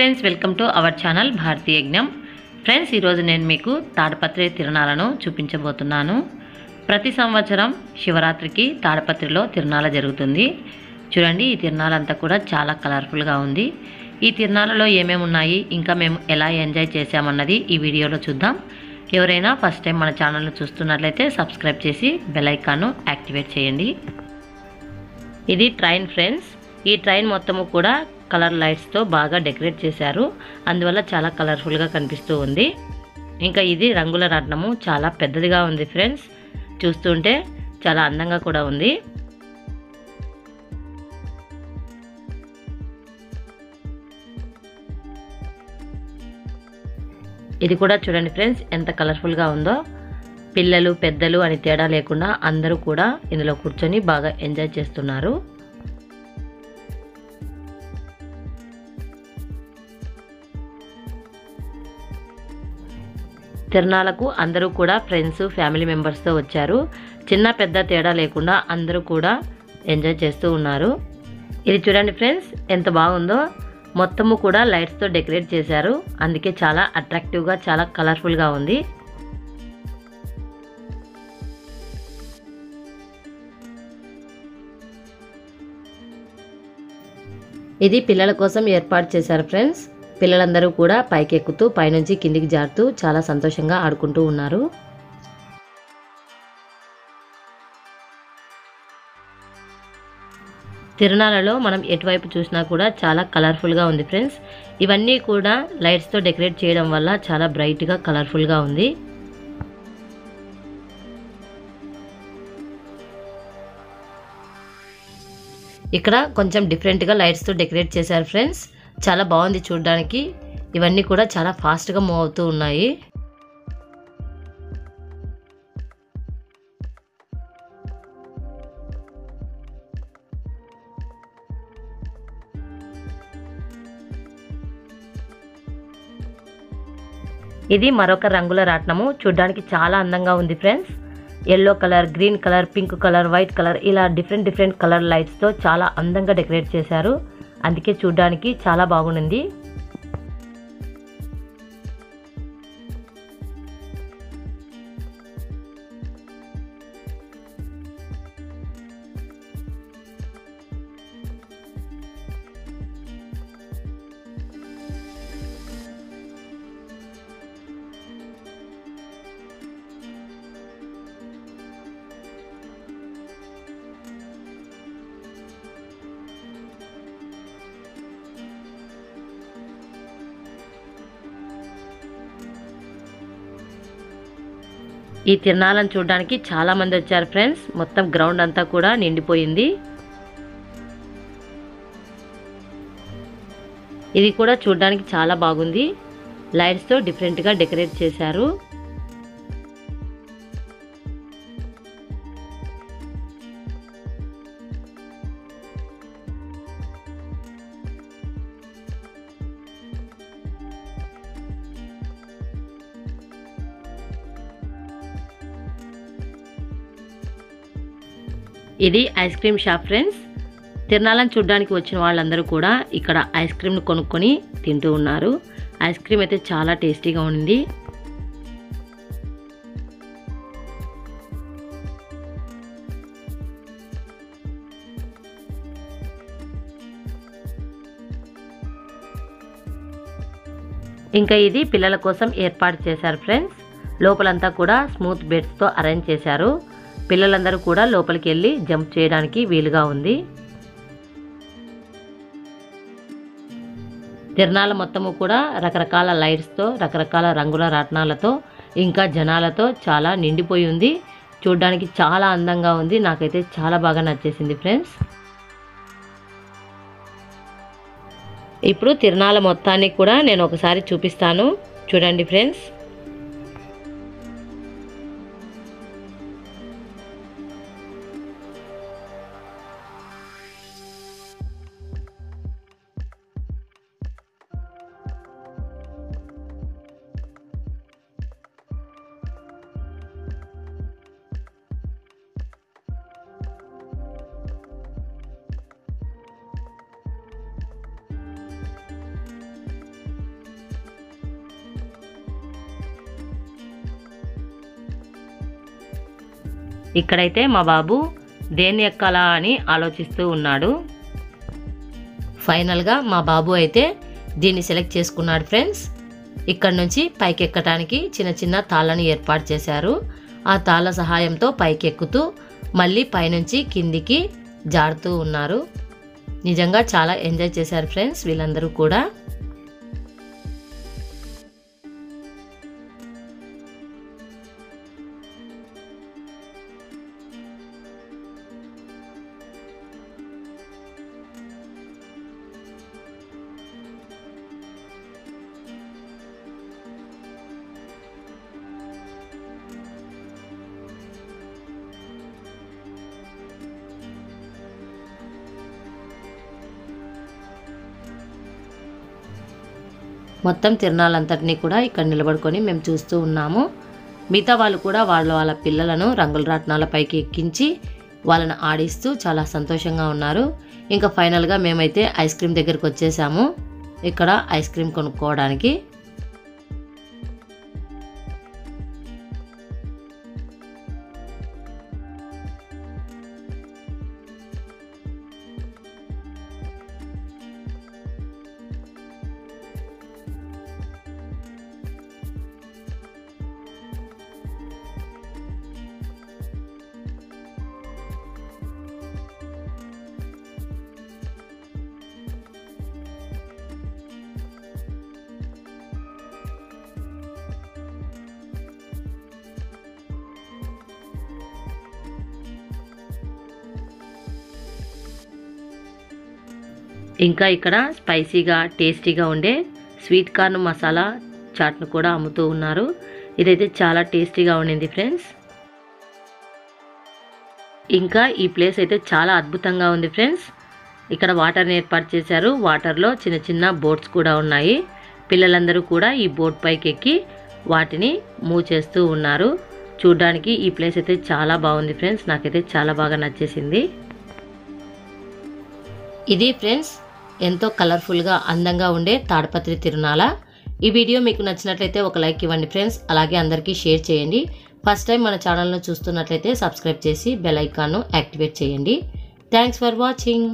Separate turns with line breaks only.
Friends welcome to our channel Bharatiya Yagnam. Friends ఈరోజు నేను మీకు తాడపత్రి తిరణాలను చూపించబోతున్నాను. ప్రతి సంవత్సరం శివరాత్రికి తాడపత్రిలో తిరణాల జరుగుతుంది. చూడండి ఈ తిరణాలంతా కూడా చాలా కలర్ఫుల్గా ఉంది. ఈ తిరణాలలో ఏమేమి ఉన్నాయి ఇంకా మేము ఎలా ఎంజాయ్ చేసామన్నది ఈ వీడియోలో చూద్దాం. ఎవరైనా ఫస్ట్ టైం మన ఛానల్ను చూస్తున్నట్లయితే సబ్స్క్రైబ్ చేసి బెల్ ఐకాన్ను యాక్టివేట్ చేయండి. ఇది ట్రైన్ ఫ్రెండ్స్. ఈ ట్రైన్ మొత్తము కూడా కలర్ లైట్స్తో బాగా డెకరేట్ చేశారు. అందువల్ల చాలా కలర్ఫుల్గా కనిపిస్తూ ఉంది. ఇంకా ఇది రంగుల రత్నము చాలా పెద్దదిగా ఉంది ఫ్రెండ్స్. చూస్తుంటే చాలా అందంగా కూడా ఉంది. ఇది కూడా చూడండి ఫ్రెండ్స్ ఎంత కలర్ఫుల్గా ఉందో. పిల్లలు పెద్దలు అని తేడా లేకుండా అందరూ కూడా ఇందులో కూర్చొని బాగా ఎంజాయ్ చేస్తున్నారు. తిరణాలకు అందరూ కూడా ఫ్రెండ్స్ ఫ్యామిలీ మెంబర్స్తో వచ్చారు. చిన్న పెద్ద తేడా లేకుండా అందరూ కూడా ఎంజాయ్ చేస్తూ ఉన్నారు. ఇది చూడండి ఫ్రెండ్స్ ఎంత బాగుందో. మొత్తము కూడా లైట్స్తో డెకరేట్ చేశారు. అందుకే చాలా అట్రాక్టివ్గా చాలా కలర్ఫుల్గా ఉంది. ఇది పిల్లల కోసం ఏర్పాటు చేశారు ఫ్రెండ్స్. పిల్లలందరూ కూడా పైకెక్కుతూ పైనుంచి కిందికి జారుతూ చాలా సంతోషంగా ఆడుకుంటూ ఉన్నారు. తిరునాలలో మనం ఎటువైపు చూసినా కూడా చాలా కలర్ఫుల్గా ఉంది ఫ్రెండ్స్. ఇవన్నీ కూడా లైట్స్తో డెకరేట్ చేయడం వల్ల చాలా బ్రైట్గా కలర్ఫుల్గా ఉంది. ఇక్కడ కొంచెం డిఫరెంట్గా లైట్స్తో డెకరేట్ చేశారు ఫ్రెండ్స్. చాలా బాగుంది చూడడానికి. ఇవన్నీ కూడా చాలా ఫాస్ట్గా మూవ్ అవుతూ ఉన్నాయి. ఇది మరొక రంగుల రాట్నము. చూడడానికి చాలా అందంగా ఉంది friends yellow colour green colour pink colour white colour ఇలా డిఫరెంట్ డిఫరెంట్ కలర్ లైట్స్తో చాలా అందంగా డెకరేట్ చేశారు. అందుకే చూడడానికి చాలా బాగుంది. ఈ తిరణాలను చూడడానికి చాలా మంది వచ్చారు ఫ్రెండ్స్. మొత్తం గ్రౌండ్ అంతా కూడా నిండిపోయింది. ఇది కూడా చూడడానికి చాలా బాగుంది. లైట్స్తో డిఫరెంట్గా డెకరేట్ చేశారు. ఇది ఐస్ క్రీమ్ షాప్ ఫ్రెండ్స్. తిరణాలను చూడడానికి వచ్చిన వాళ్ళందరూ కూడా ఇక్కడ ఐస్ క్రీమ్ను కొనుక్కొని తింటూ ఉన్నారు. ఐస్ క్రీమ్ అయితే చాలా టేస్టీగా ఉంది ఇంకా ఇది పిల్లల కోసం ఏర్పాటు చేశారు ఫ్రెండ్స్. లోపలంతా కూడా స్మూత్ బెడ్స్తో అరేంజ్ చేశారు. పిల్లలందరూ కూడా లోపలికి వెళ్ళి జంప్ చేయడానికి వీలుగా ఉంది. తిరణాల మొత్తము కూడా రకరకాల లైట్స్తో రకరకాల రంగుల రత్నాలతో ఇంకా జనాలతో చాలా నిండిపోయి ఉంది. చూడడానికి చాలా అందంగా ఉంది. నాకైతే చాలా బాగా నచ్చేసింది ఫ్రెండ్స్. ఇప్పుడు తిరణాల మొత్తాన్ని కూడా నేను ఒకసారి చూపిస్తాను. చూడండి ఫ్రెండ్స్. ఇక్కడైతే మా బాబు దేన్ని ఎక్కాలా అని ఆలోచిస్తూ ఉన్నాడు. ఫైనల్గా మా బాబు అయితే దీన్ని సెలెక్ట్ చేసుకున్నాడు ఫ్రెండ్స్. ఇక్కడ నుంచి పైకి ఎక్కడానికి చిన్న చిన్న తాళ్ళను ఏర్పాటు చేశారు. ఆ తాళ్ళ సహాయంతో పైకి ఎక్కుతూ మళ్ళీ పైనుంచి కిందికి జారుతూ ఉన్నారు. నిజంగా చాలా ఎంజాయ్ చేశారు ఫ్రెండ్స్ వీళ్ళందరూ కూడా. మొత్తం తిరణాలంతటినీ కూడా ఇక్కడ నిలబడుకొని మేము చూస్తూ ఉన్నాము. మిగతా వాళ్ళు కూడా వాళ్ళ వాళ్ళ పిల్లలను రంగుల రాట్నాలపైకి ఎక్కించి వాళ్ళని ఆడిస్తూ చాలా సంతోషంగా ఉన్నారు. ఇంకా ఫైనల్గా మేమైతే ఐస్ క్రీమ్ దగ్గరికి వచ్చేసాము. ఇక్కడ ఐస్ క్రీమ్ కొనుక్కోవడానికి. ఇంకా ఇక్కడ స్పైసీగా టేస్టీగా ఉండే స్వీట్ కార్న్ మసాలా చాట్ను కూడా అమ్ముతూ ఉన్నారు. ఇదైతే చాలా టేస్టీగా ఉండింది ఫ్రెండ్స్. ఇంకా ఈ ప్లేస్ అయితే చాలా అద్భుతంగా ఉంది ఫ్రెండ్స్. ఇక్కడ వాటర్ని ఏర్పాటు చేశారు. వాటర్లో చిన్న చిన్న బోట్స్ కూడా ఉన్నాయి. పిల్లలందరూ కూడా ఈ బోట్ పైకి ఎక్కి వాటిని మూవ్ చేస్తూ ఉన్నారు. చూడ్డానికి ఈ ప్లేస్ అయితే చాలా బాగుంది ఫ్రెండ్స్. నాకైతే చాలా బాగా నచ్చేసింది. ఇది ఫ్రెండ్స్ ఎంతో కలర్ఫుల్గా అందంగా ఉండే తాడపత్రి తిరునాల ఈ వీడియో మీకు నచ్చినట్లయితే ఒక లైక్ ఇవ్వండి ఫ్రెండ్స్. అలాగే అందరికీ షేర్ చేయండి. ఫస్ట్ టైం మన ఛానల్ను చూస్తున్నట్లయితే సబ్స్క్రైబ్ చేసి బెల్ ఐకాన్ను యాక్టివేట్ చేయండి. Thanks for watching.